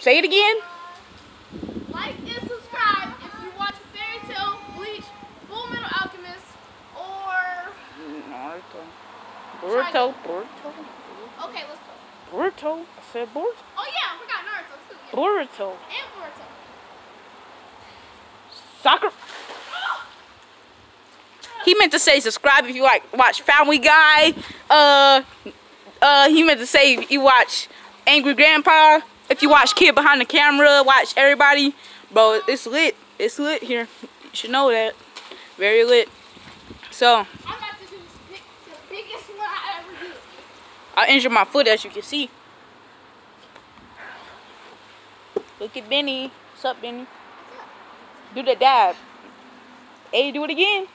Say it again. Like and subscribe if you watch Fairy Tail, Bleach, Full Metal Alchemist, or Naruto. Boruto. Boruto. okay, let's go. Boruto. I said Boruto. Oh yeah, I forgot Naruto too. Yeah. Boruto. And Boruto. Soccer. He meant to say subscribe if you like watch Family Guy. Uh, uh, he meant to say if you watch Angry Grandpa. If you watch Kid Behind the Camera, watch everybody. Bro, it's lit. It's lit here. You should know that. Very lit. So, I'm about to do this big, the biggest one I ever do. I injured my foot as you can see. Look at Benny. What's up, Benny? Do the dab. Hey, do it again.